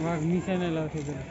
मग निशाणा लावते त्याला